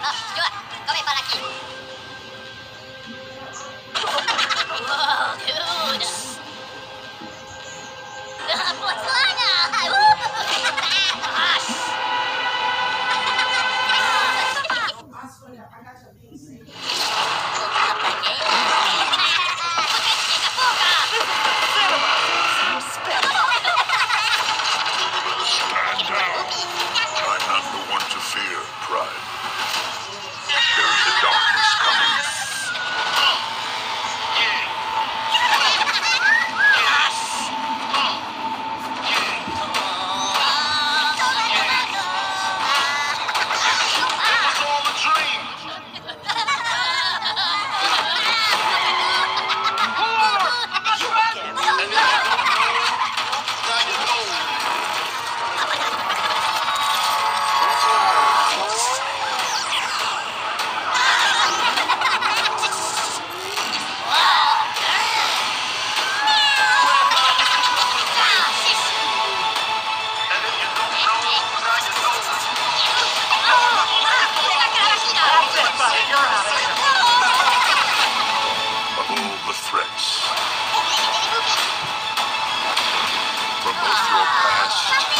啊有了 threats from both your past